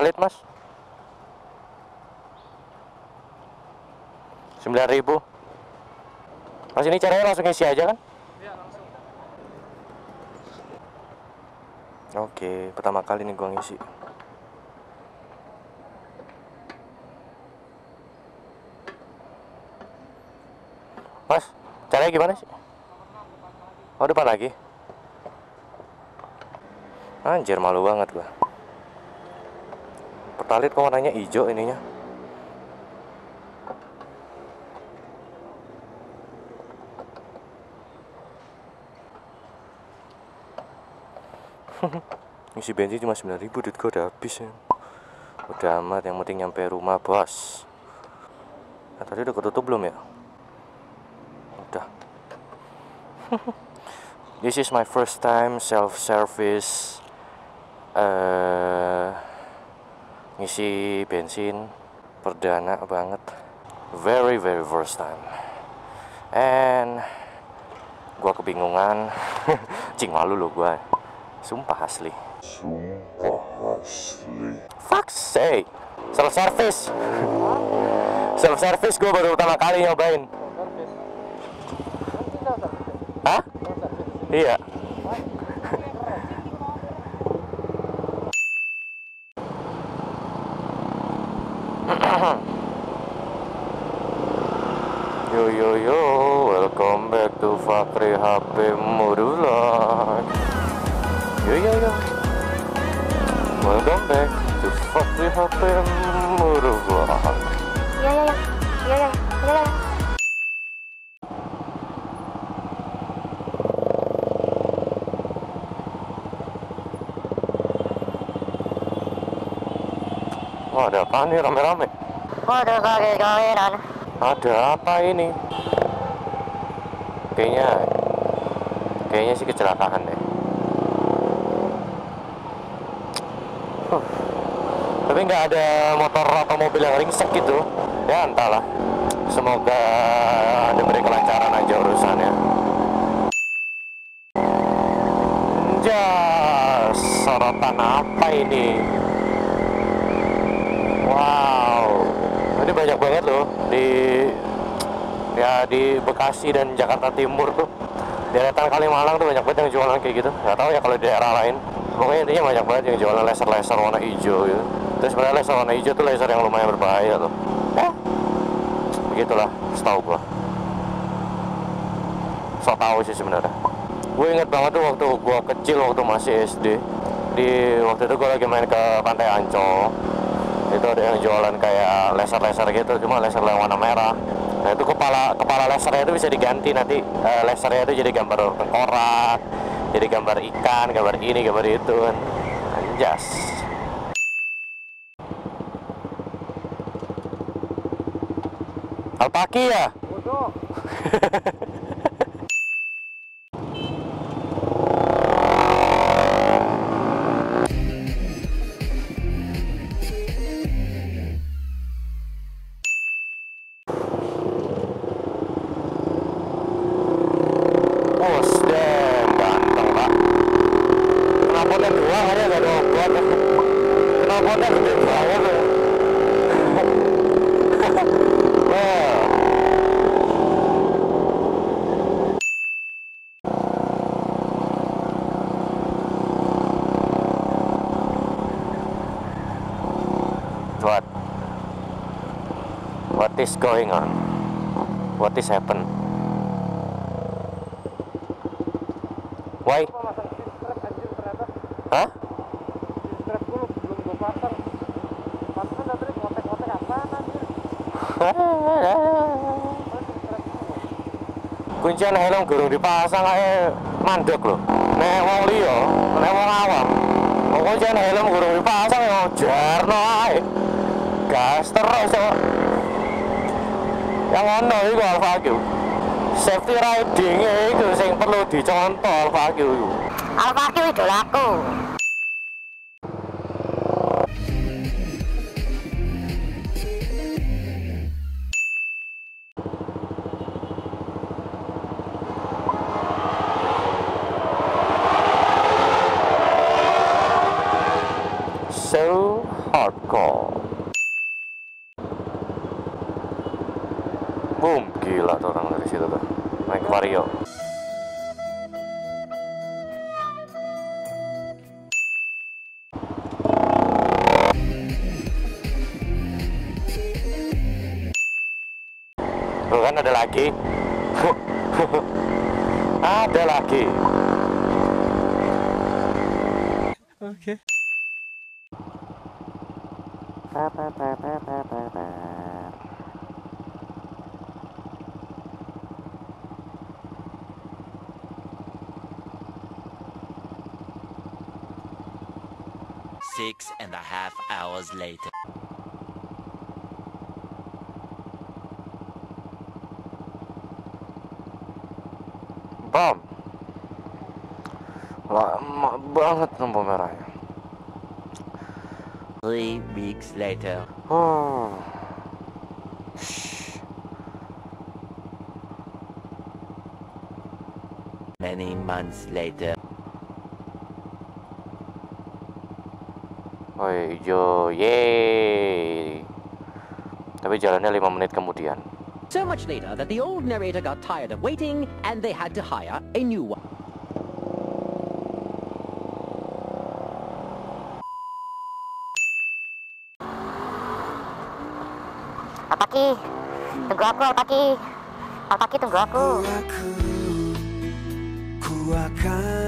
Pertalit mas 9000 Mas ini caranya langsung isi aja kan? Iya langsung. Oke, pertama kali nih gua ngisi. Mas, caranya gimana sih? Oh, depan lagi. Anjir, malu banget gua. Pertalit kok warnanya hijau ininya. Isi bensin cuma 9000 duit gua udah habis ya. Udah amat yang penting nyampe rumah, Bos. Nah, tadi udah ketutup belum ya? Udah. This is my first time self service eh ngisi bensin perdana banget. Very very first time. And gua kebingungan. Cing malu lo gua. Sumpah asli. Fuck sake. Self service. Self service gue baru pertama kali nyobain. Kan. Hah? Iya. Yo yo yo, welcome back to Fakri HP Modulak. Yo yo yo, welcome back to Fakri HP iya iya. Iya iya. Iya iya. Oh ada apa nih rame-rame? Kaki kawinan. Ada apa ini? Kayaknya Kayaknya sih kecelakaan deh Huh. Tapi nggak ada motor atau mobil yang ringsek gitu Ya entahlah Semoga diberi kelancaran aja urusannya Jas Sorotan apa ini? Wow Ini banyak banget loh Di Di Bekasi dan Jakarta Timur tuh. Deretan Kalimalang tuh banyak banget yang jualan kayak gitu. Gak tahu ya kalau di daerah lain. Pokoknya intinya banyak banget yang jualan laser-laser warna hijau gitu. Terus sebenarnya laser warna hijau tuh laser yang lumayan berbahaya loh Eh? Begitulah setahu gua. So tau sih sebenarnya. Gue inget banget tuh waktu gua kecil waktu masih SD Di waktu itu gua lagi main ke Pantai Ancol. Itu ada yang jualan kayak laser-laser gitu cuma laser yang warna merah nah itu kepala kepala lasernya itu bisa diganti nanti eh, lasernya itu jadi gambar tengkorak jadi gambar ikan gambar ini gambar itu kan. Anjas. Alpaki ya What? What is going on? What is happen? Why? Kuncian helm gurung dipasang ae mandek lho. Nek wong liya, nek wong awam. Kok kuncian helm gurung dipasang ya jarno ae. Gas terus kok. Yang ono iku Alfa Q. Safety riding itu sing perlu dicontoh Alfa Q iku. Alfa Q idolaku. Gila tuh orang dari situ tuh. Naik vario Tuh kan ada lagi. Ada lagi. Oke. Six and a half hours later. Bam Lama banget lampu merahnya Three weeks later. Oh. Many months later. Oh hijau Yeay Tapi jalannya 5 menit kemudian So much later that the old narrator got tired of waiting and they had to hire a new one. Alpaki, tunggu aku Alpaki. Alpaki tunggu aku. Ku akan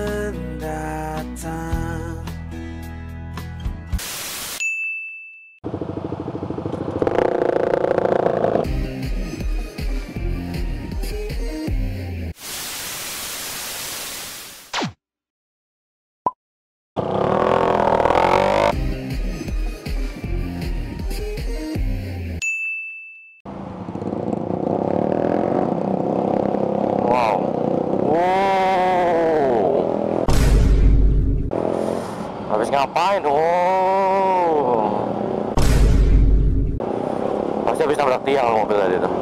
ngapain? Oh. Pasti habis nabrak tiang mobil tadi tuh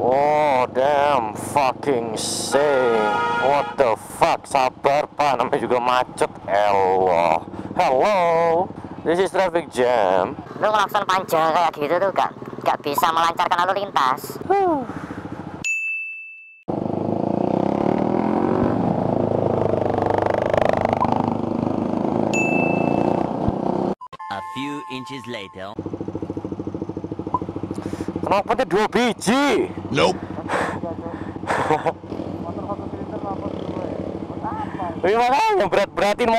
Oh damn fucking say What the fuck? Sabar pak. Namanya juga macet. Allah Hello. This is traffic jam. Lu ngelakson panjang kayak gitu tuh gak, gak bisa melancarkan lalu lintas. A few inches later. Kenapa dia dua biji? Motor satu silinder ya? Buat apa? Berat-beratin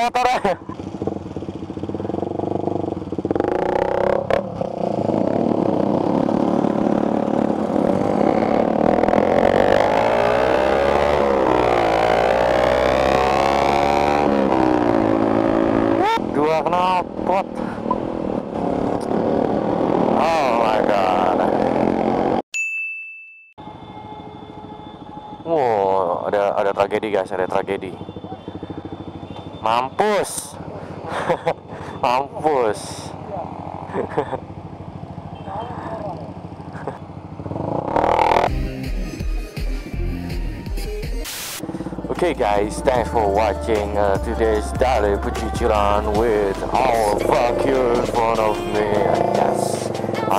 knalpot. Oh my god. Wow, ada ada tragedi guys, ada tragedi. Mampus. Mampus. Okay guys, thanks for watching uh, today's daily pecicilan with all fuck you in front of me.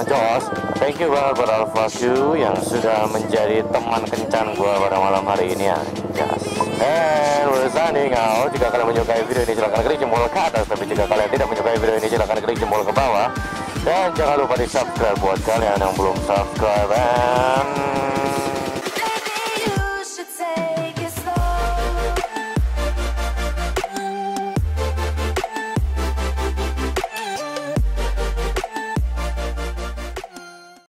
Anjos, thank you banget buat you yang sudah menjadi teman kencan gua pada malam hari ini ya. Yes. And we're signing out. Jika kalian menyukai video ini silahkan klik jempol ke atas. Tapi jika kalian tidak menyukai video ini silahkan klik jempol ke bawah. Dan jangan lupa di subscribe buat kalian yang belum subscribe. And